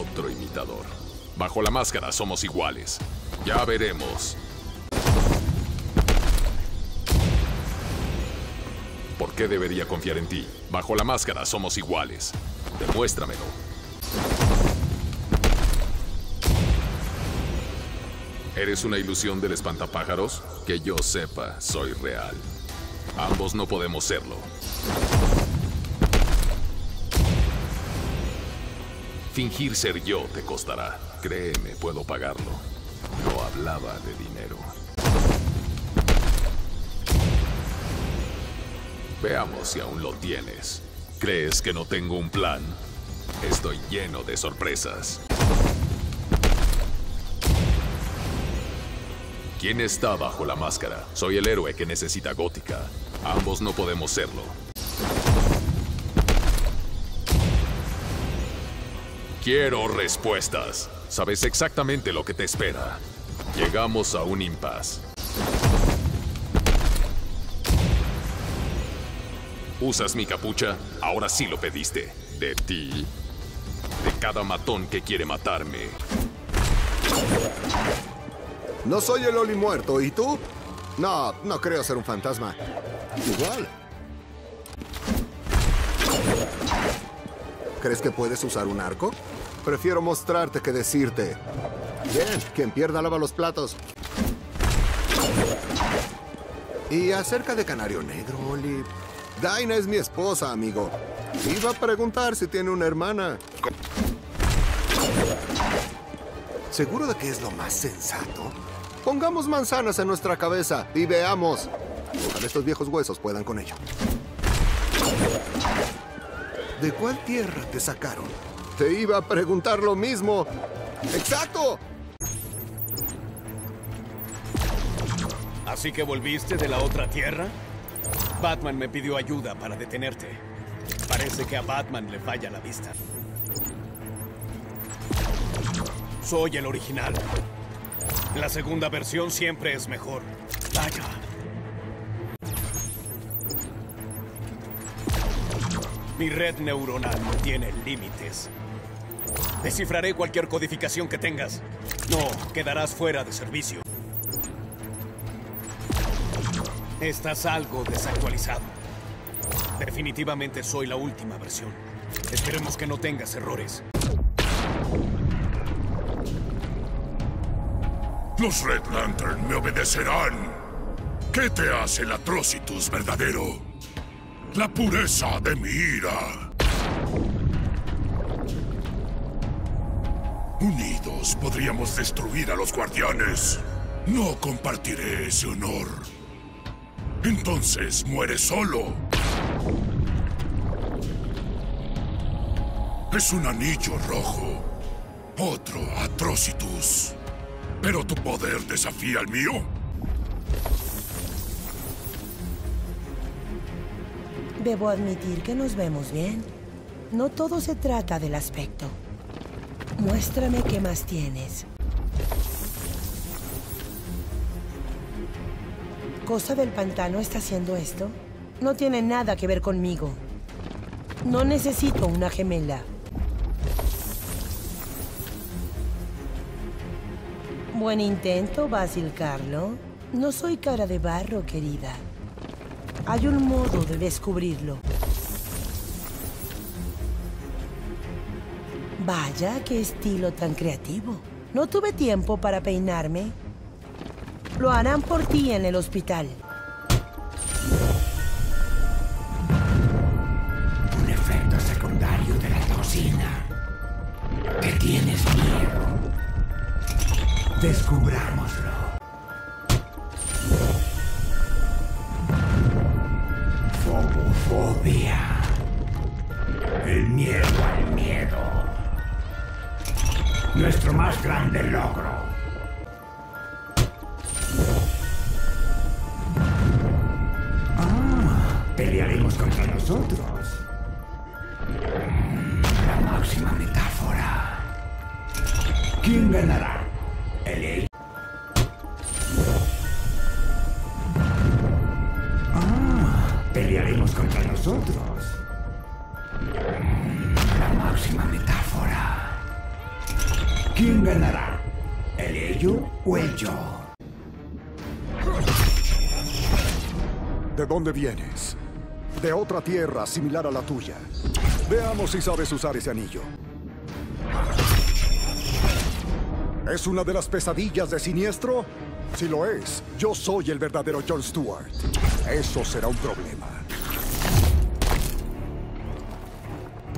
Otro imitador. Bajo la máscara somos iguales. Ya veremos. ¿Por qué debería confiar en ti? Bajo la máscara somos iguales. Demuéstramelo. ¿Eres una ilusión del espantapájaros? Que yo sepa, soy real. Ambos no podemos serlo. Fingir ser yo te costará. Créeme, puedo pagarlo. No hablaba de dinero. Veamos si aún lo tienes. ¿Crees que no tengo un plan? Estoy lleno de sorpresas. ¿Quién está bajo la máscara? Soy el héroe que necesita Gótica. Ambos no podemos serlo. Quiero respuestas. Sabes exactamente lo que te espera. Llegamos a un impas. ¿Usas mi capucha? Ahora sí lo pediste. De ti. De cada matón que quiere matarme. No soy el Oli muerto, ¿y tú? No, no creo ser un fantasma. Igual. ¿Crees que puedes usar un arco? Prefiero mostrarte que decirte. Bien, quien pierda lava los platos. Y acerca de Canario Negro, Oli. Daina es mi esposa, amigo. Iba a preguntar si tiene una hermana. ¿Seguro de que es lo más sensato? Pongamos manzanas en nuestra cabeza y veamos. Ojalá estos viejos huesos puedan con ello. ¿De cuál tierra te sacaron? Te iba a preguntar lo mismo. ¡Exacto! ¿Así que volviste de la otra tierra? Batman me pidió ayuda para detenerte. Parece que a Batman le falla la vista. Soy el original. La segunda versión siempre es mejor. Vaya. Mi red neuronal no tiene límites. Descifraré cualquier codificación que tengas. No, quedarás fuera de servicio. Estás algo desactualizado. Definitivamente soy la última versión. Esperemos que no tengas errores. Los Red Lantern me obedecerán. ¿Qué te hace el Atrocitus verdadero? La pureza de mi ira. Unidos podríamos destruir a los guardianes. No compartiré ese honor. Entonces muere solo. Es un anillo rojo. Otro Atrocitus. ¿Pero tu poder desafía al mío? Debo admitir que nos vemos bien. No todo se trata del aspecto. Muéstrame qué más tienes. ¿Cosa del pantano está haciendo esto? No tiene nada que ver conmigo. No necesito una gemela. Buen intento, Basil Carlo. No soy cara de barro, querida. Hay un modo de descubrirlo. Vaya, qué estilo tan creativo. No tuve tiempo para peinarme. Lo harán por ti en el hospital. Un efecto secundario de la toxina. ¿Qué tienes miedo? Descubrámoslo. Nosotros. La máxima metáfora. ¿Quién ganará? ¿El ello o el yo? ¿De dónde vienes? De otra tierra similar a la tuya. Veamos si sabes usar ese anillo. ¿Es una de las pesadillas de Siniestro? Si lo es, yo soy el verdadero Jon Stewart. Eso será un problema.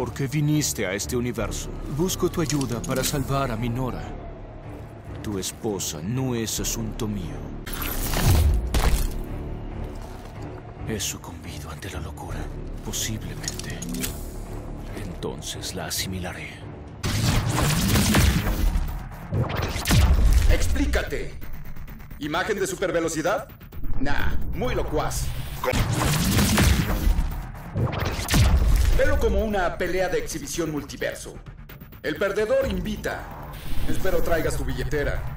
¿Por qué viniste a este universo? Busco tu ayuda para salvar a Minora. Tu esposa no es asunto mío. He sucumbido ante la locura. Posiblemente. Entonces la asimilaré. ¡Explícate! ¿Imagen de supervelocidad? Nah, muy locuaz. Velo como una pelea de exhibición multiverso. El perdedor invita. Espero traigas tu billetera.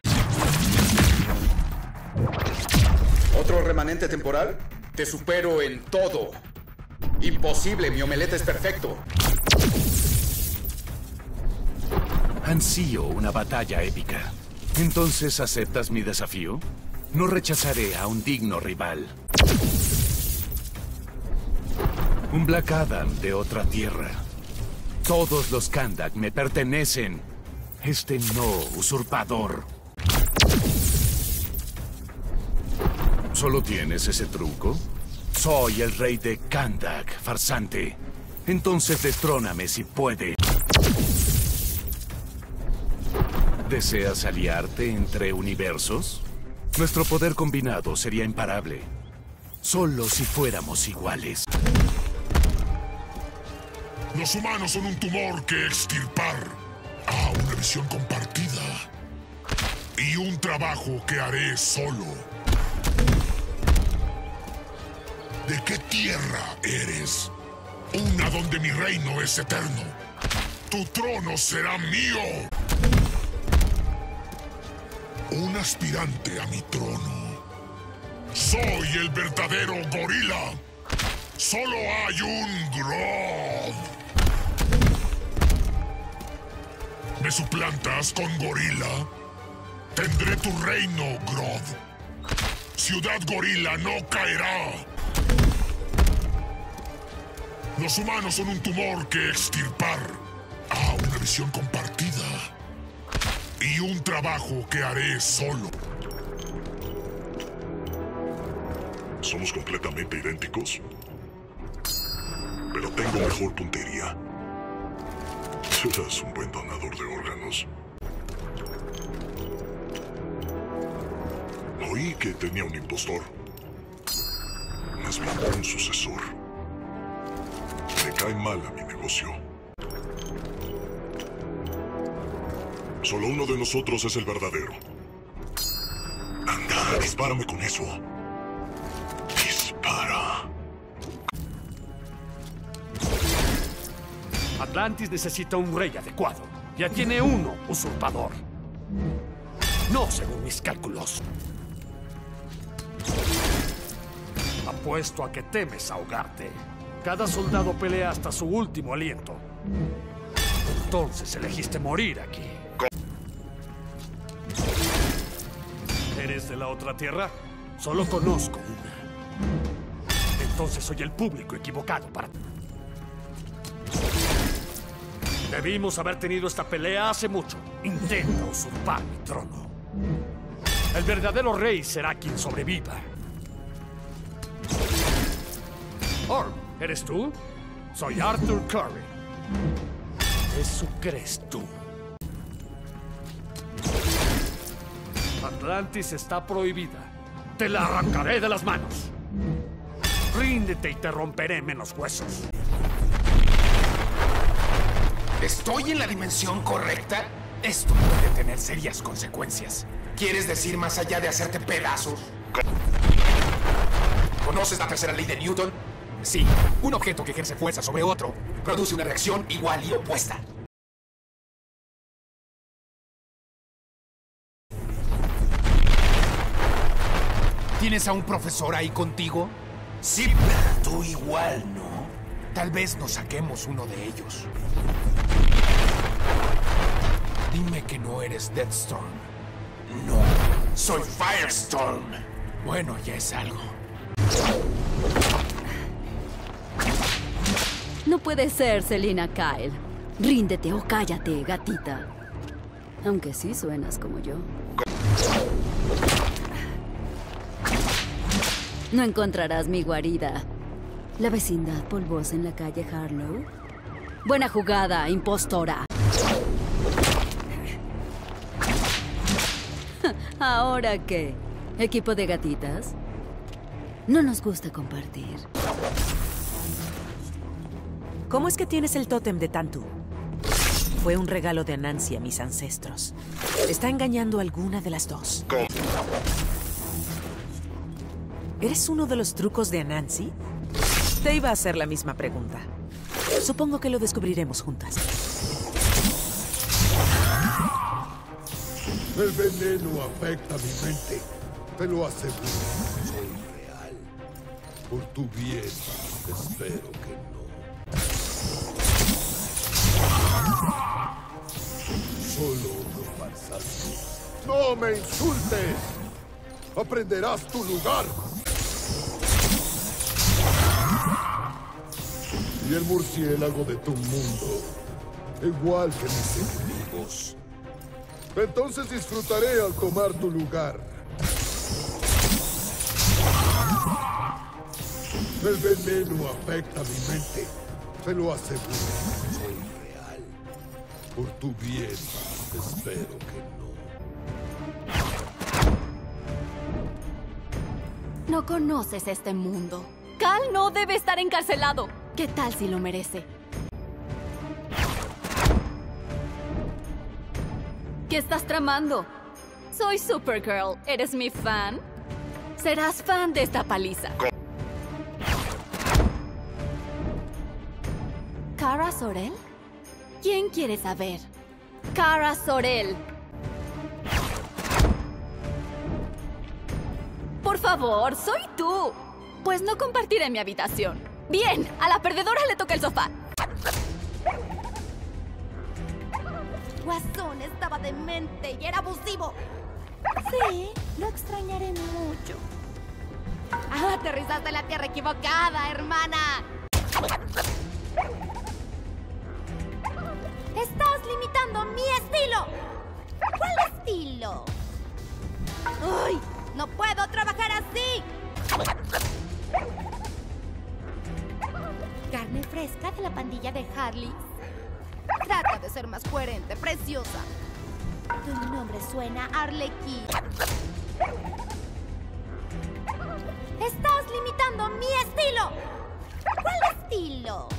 ¿Otro remanente temporal? Te supero en todo. Imposible, mi omeleta es perfecto. Ansío una batalla épica. ¿Entonces aceptas mi desafío? No rechazaré a un digno rival. Un Black Adam de otra tierra. Todos los Kandak me pertenecen. Este no usurpador. ¿Solo tienes ese truco? Soy el rey de Kandak, farsante. Entonces destróname si puede. ¿Deseas aliarte entre universos? Nuestro poder combinado sería imparable. Solo si fuéramos iguales. Los humanos son un tumor que extirpar. Ah, una visión compartida. Y un trabajo que haré solo. ¿De qué tierra eres? Una donde mi reino es eterno. Tu trono será mío. Un aspirante a mi trono. Soy el verdadero gorila. Solo hay un Grodd. ¿Me suplantas con gorila? Tendré tu reino, Grodd. Ciudad Gorila no caerá. Los humanos son un tumor que extirpar. Ah, una visión compartida. Y un trabajo que haré solo. ¿Somos completamente idénticos? Pero tengo mejor puntería. Serás un buen donador de órganos. Oí que tenía un impostor. Más bien un sucesor. Me cae mal a mi negocio. Solo uno de nosotros es el verdadero. Anda, dispárame con eso. Atlantis necesita un rey adecuado. Ya tiene uno, usurpador. No según mis cálculos. Apuesto a que temes ahogarte. Cada soldado pelea hasta su último aliento. Entonces elegiste morir aquí. ¿Eres de la otra tierra? Solo conozco una. Entonces soy el público equivocado para... Debimos haber tenido esta pelea hace mucho. Intenta usurpar mi trono. El verdadero rey será quien sobreviva. Orm, ¿eres tú? Soy Arthur Curry. Eso crees tú. Atlantis está prohibida. Te la arrancaré de las manos. Ríndete y te romperé menos huesos. ¿Estoy en la dimensión correcta? Esto puede tener serias consecuencias. ¿Quieres decir más allá de hacerte pedazos? ¿Conoces la tercera ley de Newton? Sí, un objeto que ejerce fuerza sobre otro produce una reacción igual y opuesta. ¿Tienes a un profesor ahí contigo? Sí, tú igual. Tal vez nos saquemos uno de ellos. Dime que no eres Deathstorm. No, soy Firestorm. Bueno, ya es algo. No puede ser, Selina Kyle. Ríndete o cállate, gatita. Aunque sí suenas como yo. No encontrarás mi guarida. La vecindad polvosa en la calle Harlow. Buena jugada, impostora. ¿Ahora qué? ¿Equipo de gatitas? No nos gusta compartir. ¿Cómo es que tienes el tótem de Tantu? Fue un regalo de Anansi a mis ancestros. ¿Está engañando a alguna de las dos? ¿Eres uno de los trucos de Anansi? Te iba a hacer la misma pregunta. Supongo que lo descubriremos juntas. El veneno afecta mi mente. Te lo aseguro. Soy real. Por tu bien, espero que no. Solo otro farsante. ¡No me insultes! ¡Aprenderás tu lugar! Y el murciélago de tu mundo, igual que mis enemigos. Entonces disfrutaré al tomar tu lugar. El veneno afecta mi mente. Te lo aseguro. Soy real. Por tu bien, espero que no. No conoces este mundo. Cal no debe estar encarcelado. ¿Qué tal si lo merece? ¿Qué estás tramando? Soy Supergirl. ¿Eres mi fan? Serás fan de esta paliza. ¿Cara Sorel? ¿Quién quiere saber? Cara Sorel. Por favor, soy tú. Pues no compartiré mi habitación. Bien, a la perdedora le toca el sofá. Guasón estaba demente y era abusivo. Sí, lo extrañaré mucho. Ah, aterrizaste en la tierra equivocada, hermana. Estás limitando mi estilo. ¿Cuál estilo? ¡Uy! ¡No puedo fresca de la pandilla de Harley. Trata de ser más coherente, preciosa. Tu nombre suena a Arlequín. Estás limitando mi estilo. ¿Cuál estilo?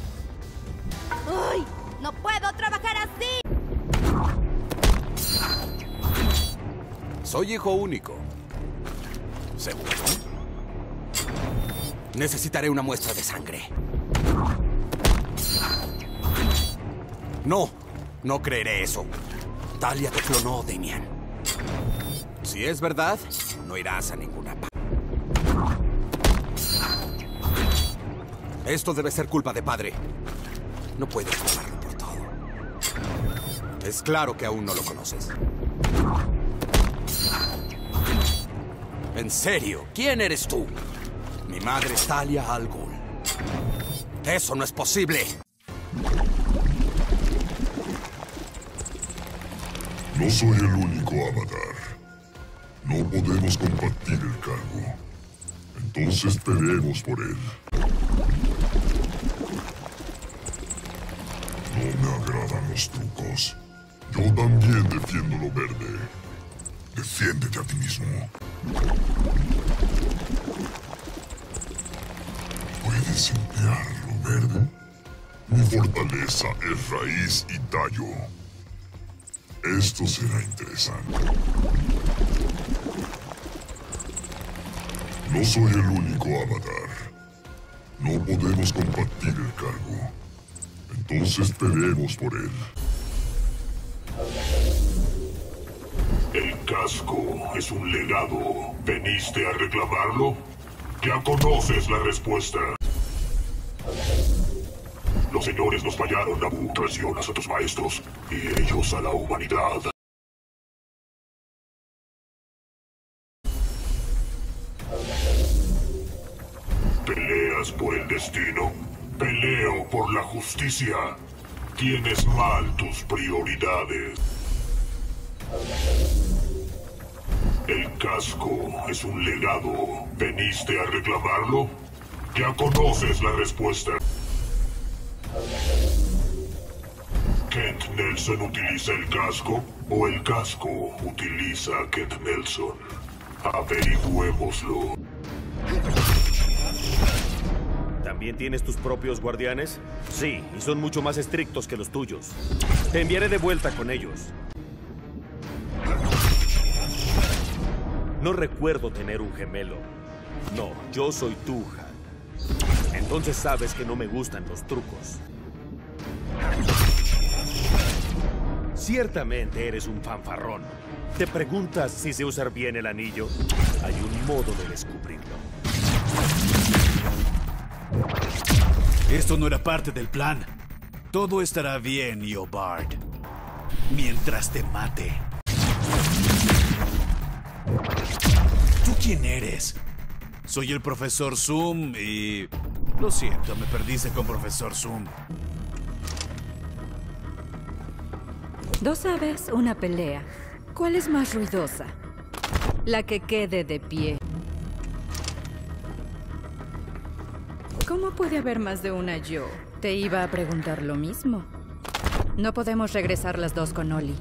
¡Uy! ¡No puedo trabajar así! Soy hijo único. ¿Seguro? Necesitaré una muestra de sangre. No, no creeré eso. Talia te clonó, Damian. Si es verdad, no irás a ninguna parte. Esto debe ser culpa de padre. No puedes culparlo por todo. Es claro que aún no lo conoces. En serio, ¿quién eres tú? Mi madre es Talia Al Ghul. Eso no es posible. No soy el único avatar. No podemos compartir el cargo. Entonces peleemos por él. No me agradan los trucos. Yo también defiendo lo verde. Defiéndete a ti mismo. ¿Puedes emplear lo verde? Mi fortaleza es raíz y tallo. Esto será interesante. No soy el único avatar. No podemos compartir el cargo. Entonces peleemos por él. El casco es un legado. ¿Veniste a reclamarlo? Ya conoces la respuesta. Los señores nos fallaron, Nabu. Traicionas a tus maestros y ellos a la humanidad. ¿Peleas por el destino? Peleo por la justicia. Tienes mal tus prioridades. El casco es un legado. ¿Veniste a reclamarlo? Ya conoces la respuesta. ¿Kent Nelson utiliza el casco o el casco utiliza a Kent Nelson? Averigüémoslo. ¿También tienes tus propios guardianes? Sí, y son mucho más estrictos que los tuyos. Te enviaré de vuelta con ellos. No recuerdo tener un gemelo. No, yo soy tú, Han. Entonces sabes que no me gustan los trucos. Ciertamente eres un fanfarrón. ¿Te preguntas si sé usar bien el anillo? Hay un modo de descubrirlo. Esto no era parte del plan. Todo estará bien, Eobard. Mientras te mate. ¿Tú quién eres? Soy el profesor Zoom y... Lo siento, me perdiste con profesor Zoom. Dos aves, una pelea. ¿Cuál es más ruidosa? La que quede de pie. ¿Cómo puede haber más de una yo? Te iba a preguntar lo mismo. No podemos regresar las dos con Oli.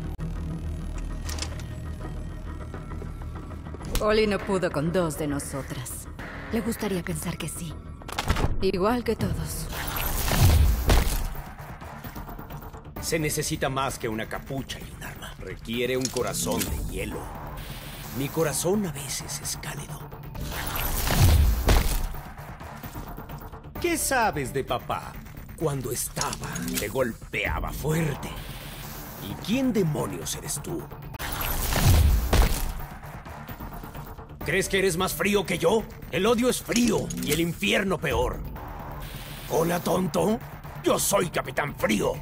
Oli no pudo con dos de nosotras. Le gustaría pensar que sí. Igual que todos. Se necesita más que una capucha y un arma. Requiere un corazón de hielo. Mi corazón a veces es cálido. ¿Qué sabes de papá? Cuando estaba, te golpeaba fuerte. ¿Y quién demonios eres tú? ¿Crees que eres más frío que yo? El odio es frío y el infierno peor. Hola, tonto. Yo soy Capitán Frío.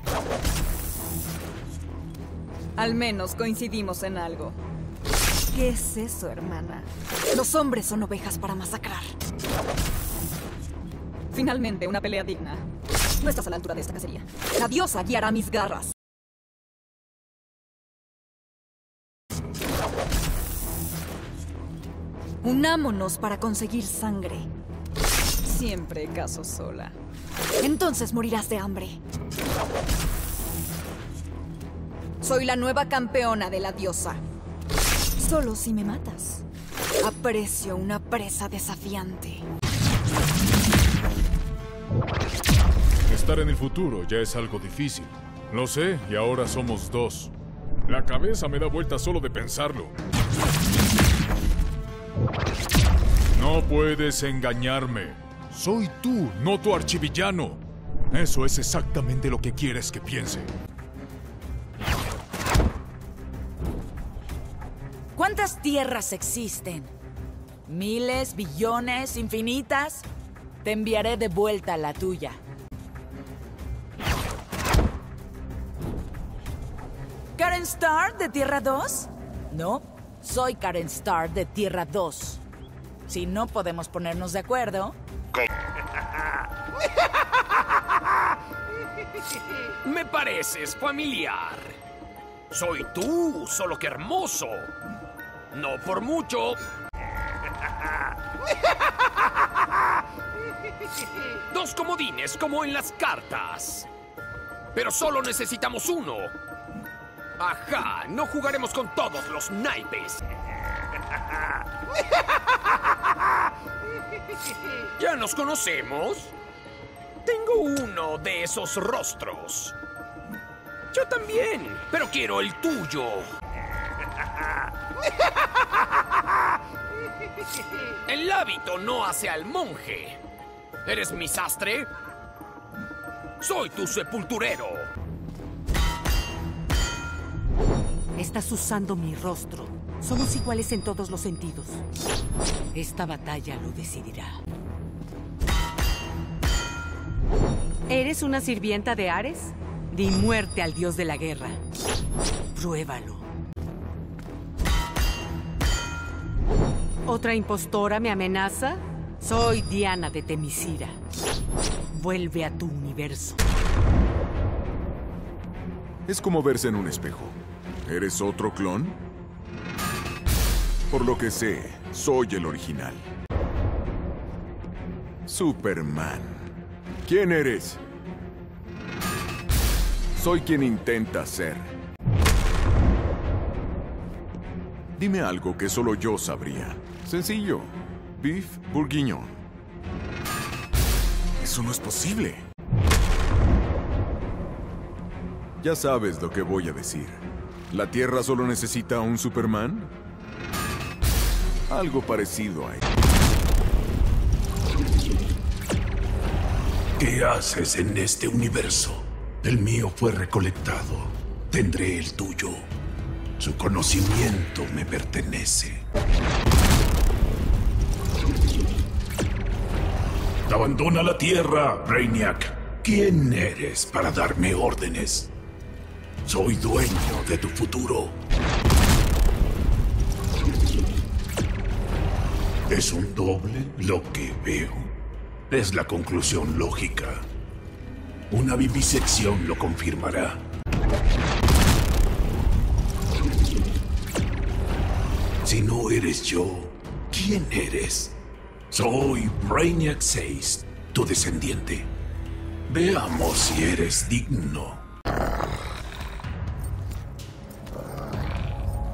Al menos coincidimos en algo. ¿Qué es eso, hermana? Los hombres son ovejas para masacrar. Finalmente, una pelea digna. No estás a la altura de esta cacería. La diosa guiará mis garras. Unámonos para conseguir sangre. Siempre caso sola. Entonces morirás de hambre. Soy la nueva campeona de la diosa. Solo si me matas. Aprecio una presa desafiante. Estar en el futuro ya es algo difícil. Lo sé, y ahora somos dos. La cabeza me da vuelta solo de pensarlo. No puedes engañarme. Soy tú, no tu archivillano. Eso es exactamente lo que quieres que piense. ¿Cuántas tierras existen? ¿Miles, billones, infinitas? Te enviaré de vuelta la tuya. ¿Karen Starr de Tierra 2? No, soy Karen Starr de Tierra 2. Si no podemos ponernos de acuerdo... Me pareces familiar. Soy tú, solo que hermoso. No por mucho. Dos comodines como en las cartas. Pero solo necesitamos uno. Ajá, no jugaremos con todos los naipes. ¿Ya nos conocemos? Tengo uno de esos rostros. Yo también, pero quiero el tuyo. El hábito no hace al monje. ¿Eres mi sastre? Soy tu sepulturero. Estás usando mi rostro. Somos iguales en todos los sentidos. Esta batalla lo decidirá. ¿Eres una sirvienta de Ares? Di muerte al dios de la guerra. Pruébalo. ¿Otra impostora me amenaza? Soy Diana de Temisira. Vuelve a tu universo. Es como verse en un espejo. ¿Eres otro clon? Por lo que sé, soy el original. Superman. ¿Quién eres? Soy quien intenta ser. Dime algo que solo yo sabría. Sencillo. Beef bourguignon. Eso no es posible. Ya sabes lo que voy a decir. ¿La Tierra solo necesita un Superman? Algo parecido a él. ¿Qué haces en este universo? El mío fue recolectado. Tendré el tuyo. Su conocimiento me pertenece. Abandona la Tierra, Brainiac. ¿Quién eres para darme órdenes? Soy dueño de tu futuro. ¿Es un doble lo que veo? Es la conclusión lógica. Una vivisección lo confirmará. Si no eres yo, ¿quién eres? Soy Brainiac 6, tu descendiente. Veamos si eres digno.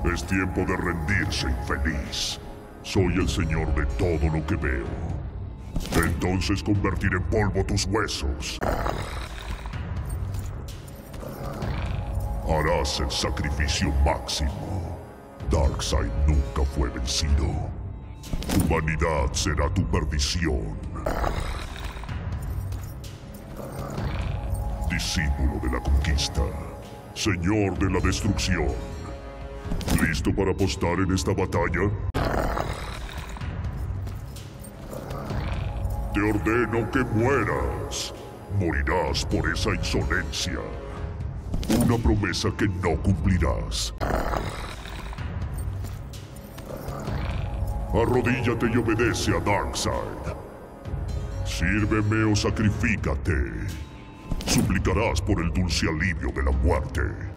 Es tiempo de rendirse, infeliz. Soy el señor de todo lo que veo. Entonces convertiré en polvo tus huesos. Harás el sacrificio máximo. Darkseid nunca fue vencido. Humanidad será tu perdición. Discípulo de la conquista. Señor de la destrucción. ¿Listo para apostar en esta batalla? Te ordeno que mueras. Morirás por esa insolencia. Una promesa que no cumplirás. Arrodíllate y obedece a Darkseid. Sírveme o sacrifícate. Suplicarás por el dulce alivio de la muerte.